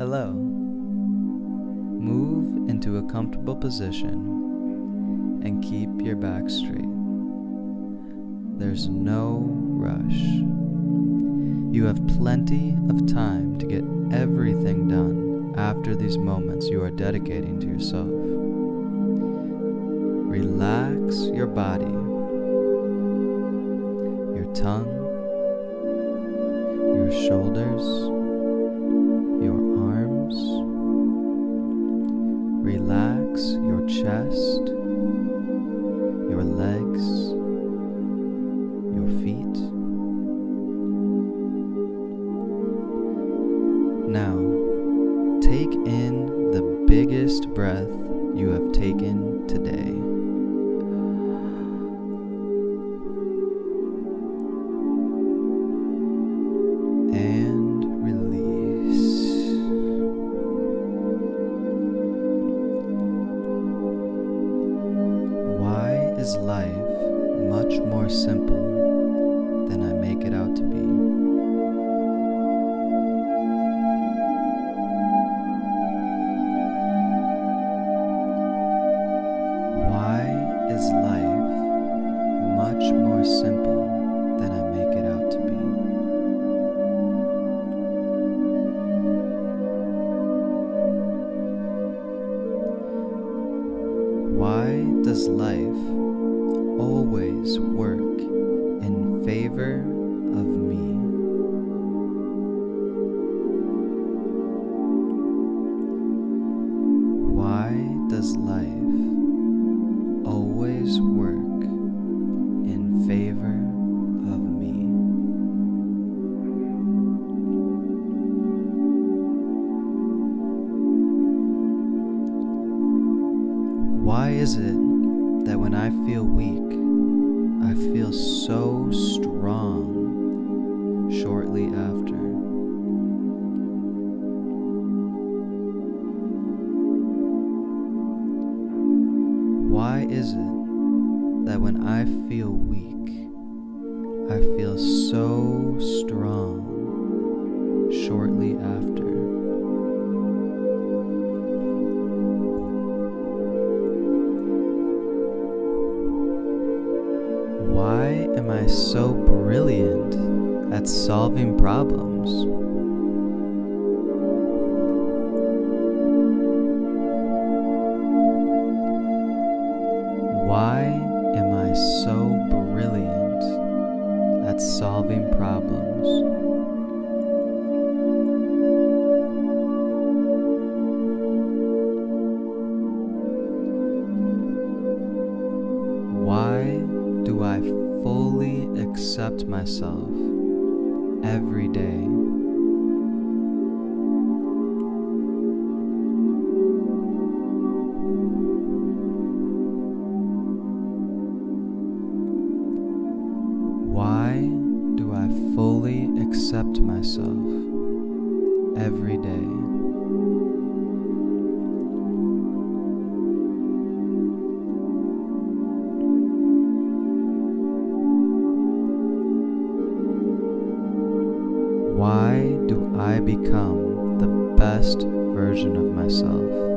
Hello. Move into a comfortable position and keep your back straight. There's no rush. You have plenty of time to get everything done after these moments you are dedicating to yourself. Relax your body, your tongue, your shoulders, Relax your chest, is life much more simple than I make it out to be? So strong shortly after? Why is it that when I feel weak, solving problems? Of myself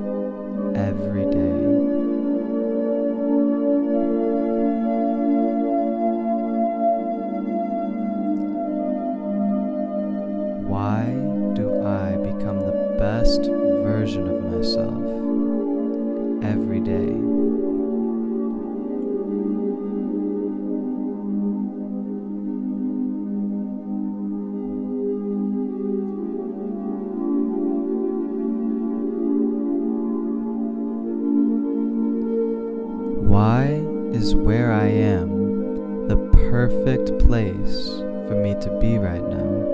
Why is where I am the perfect place for me to be right now?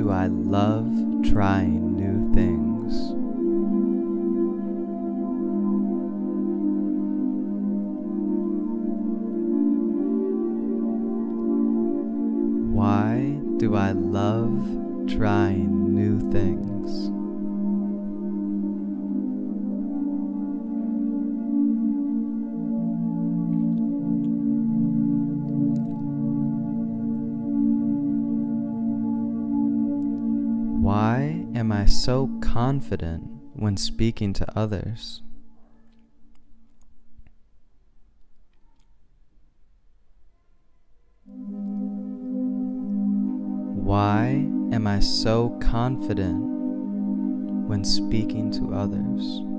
Do I love trying new things? Why do I love trying so confident when speaking to others? Why am I so confident when speaking to others?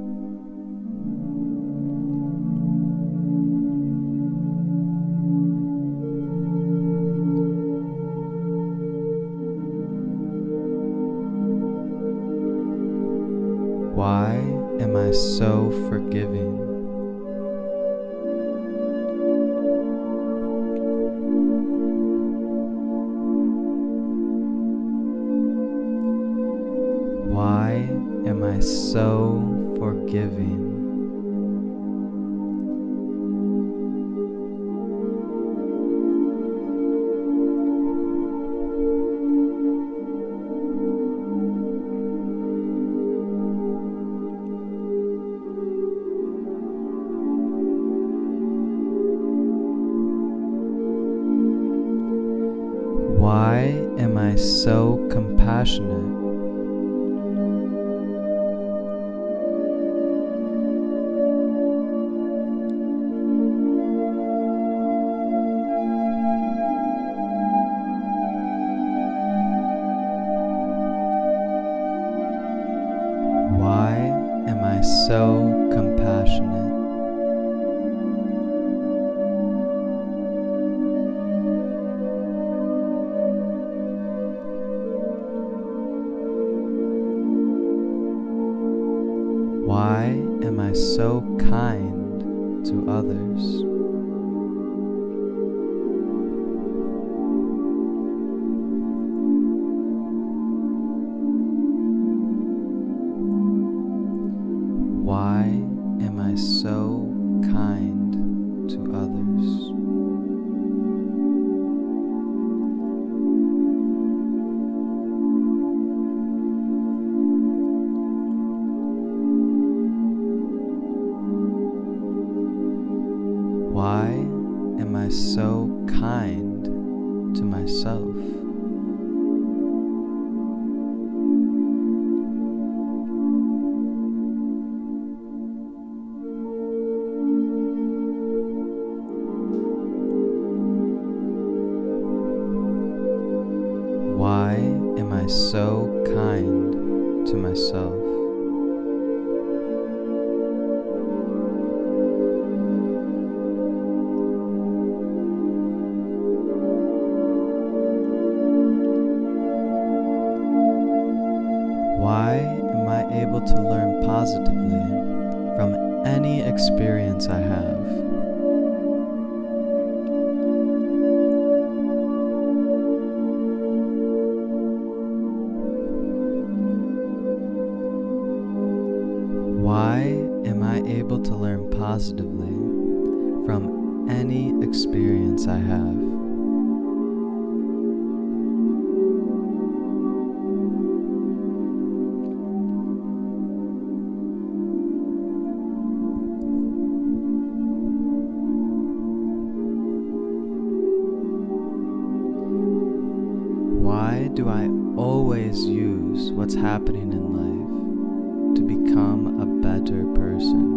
Forgiving? Why am I so forgiving? Why am I able to learn positively from any experience I have? Do I always use what's happening in life to become a better person?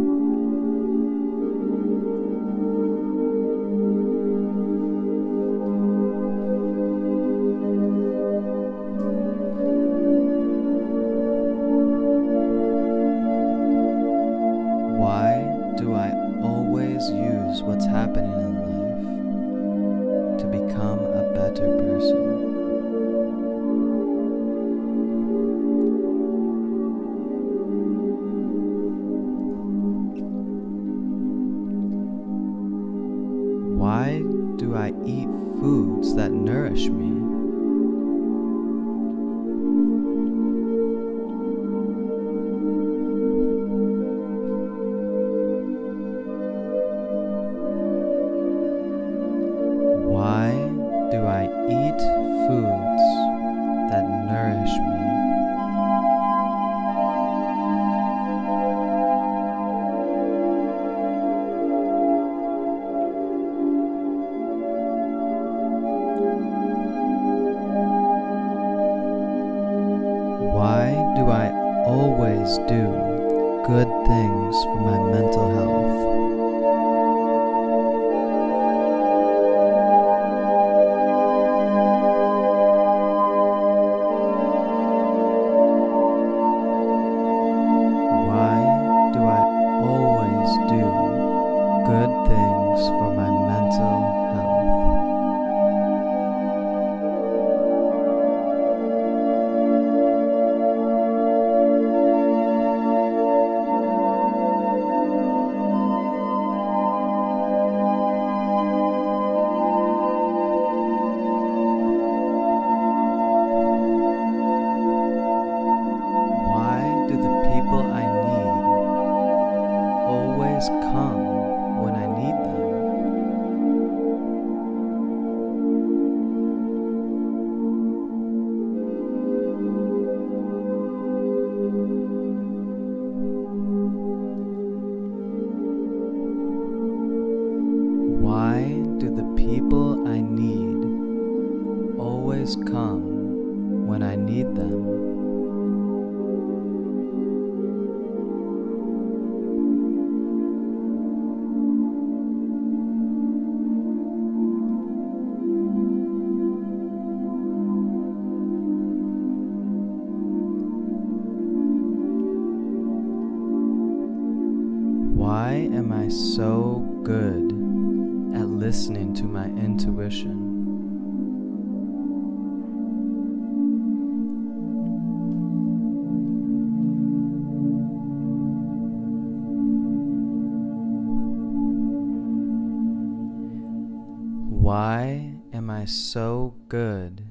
Why am I so good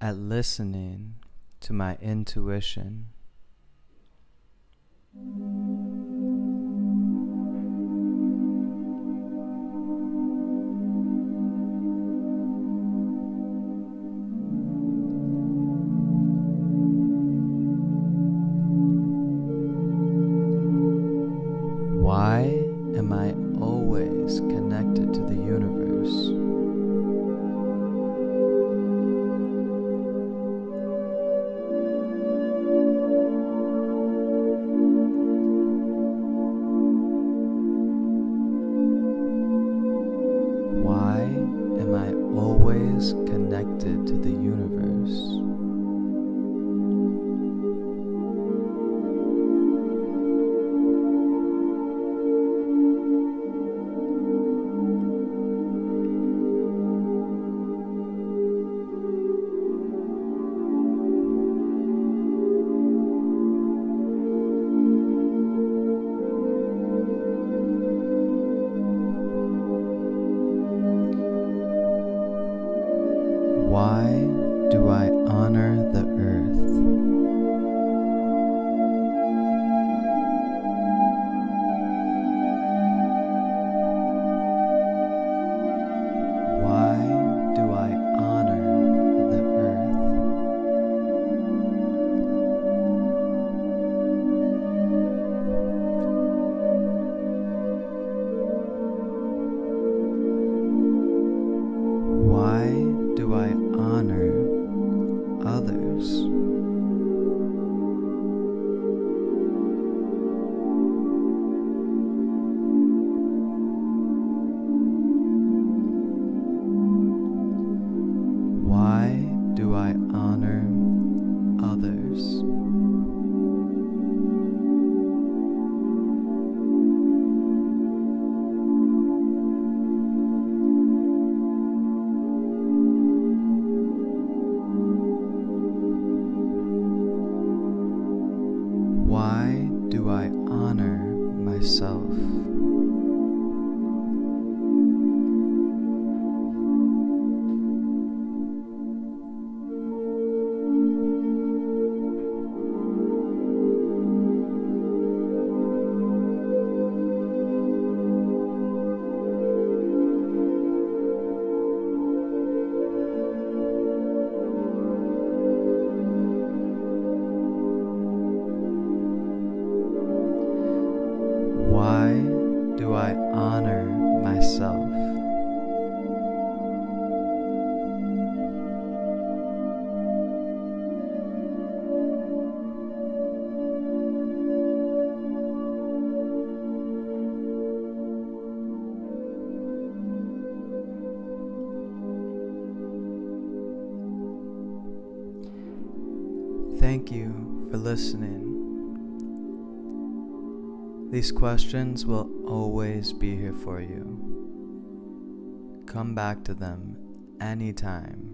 at listening to my intuition? Why am I always connected to the universe? do I honor others? Listening. These questions will always be here for you. Come back to them anytime.